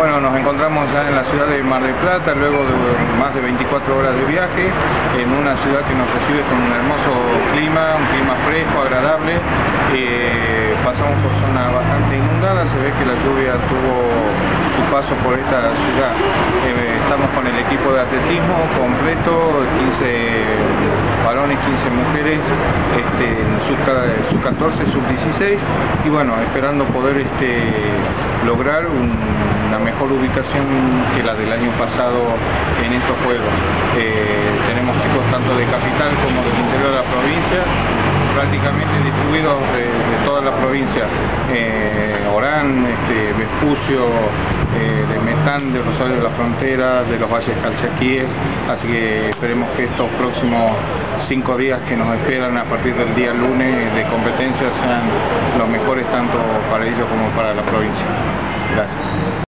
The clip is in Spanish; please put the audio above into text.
Bueno, nos encontramos ya en la ciudad de Mar del Plata, luego de más de 24 horas de viaje, en una ciudad que nos recibe con un hermoso clima, un clima fresco, agradable. Eh, pasamos por zona bastante inundada, se ve que la lluvia tuvo su paso por esta ciudad. Eh, estamos con el equipo de atletismo completo, 15 varones, 15 mujeres, este, sub, 14, sub 16, y bueno, esperando poder este, lograr una mejor ubicación que la del año pasado en estos Juegos. Eh, tenemos chicos tanto de capital como del interior de la provincia, prácticamente distribuidos de, toda la provincia, eh, Orán, este, Vespucio, eh, de Metán, de Rosario de la Frontera, de los Valles Calchaquíes, así que esperemos que estos próximos cinco días que nos esperan a partir del día lunes de competencia sean los mejores tanto para ellos como para la provincia. Gracias.